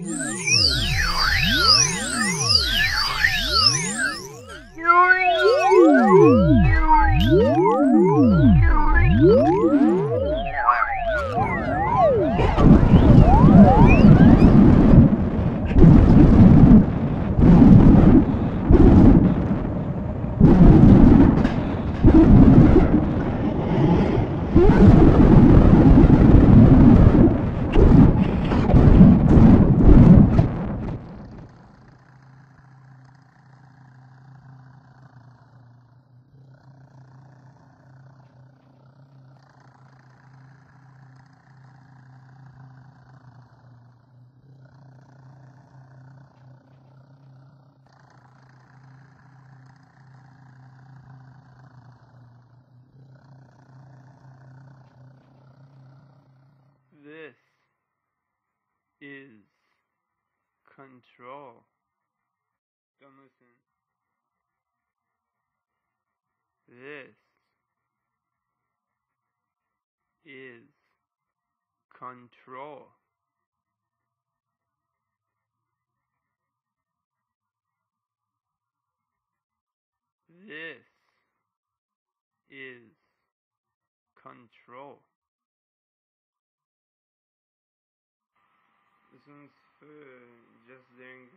Yeah. Control. Don't listen. This is control. This is control. This one's Uh, just doing.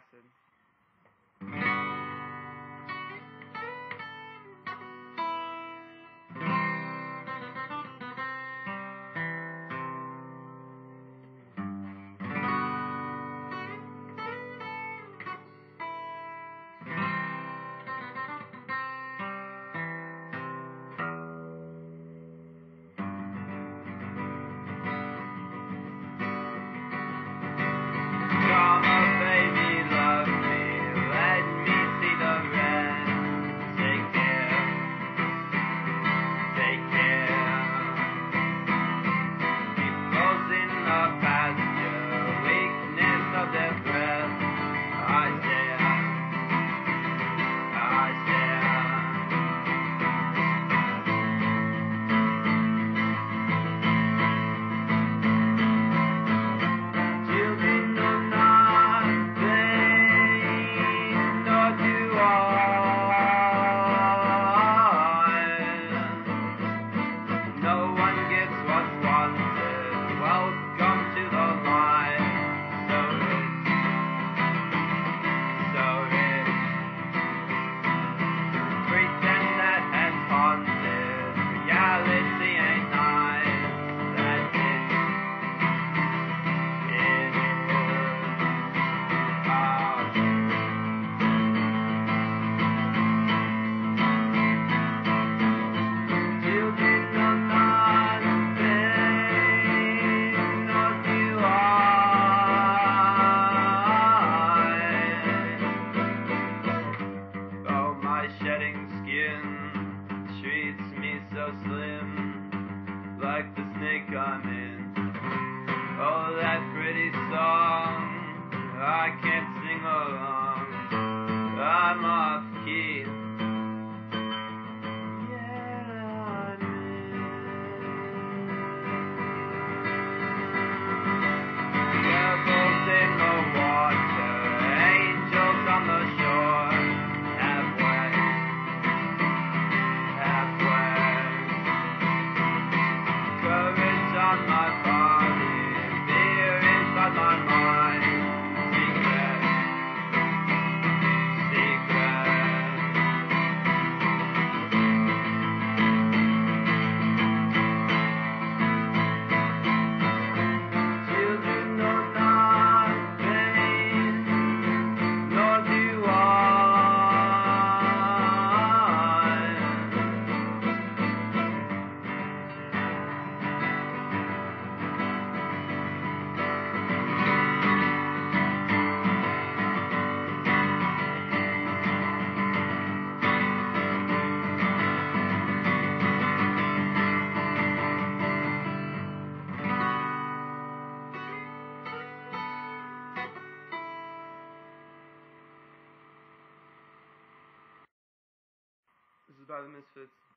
Acid. I can't sing along. This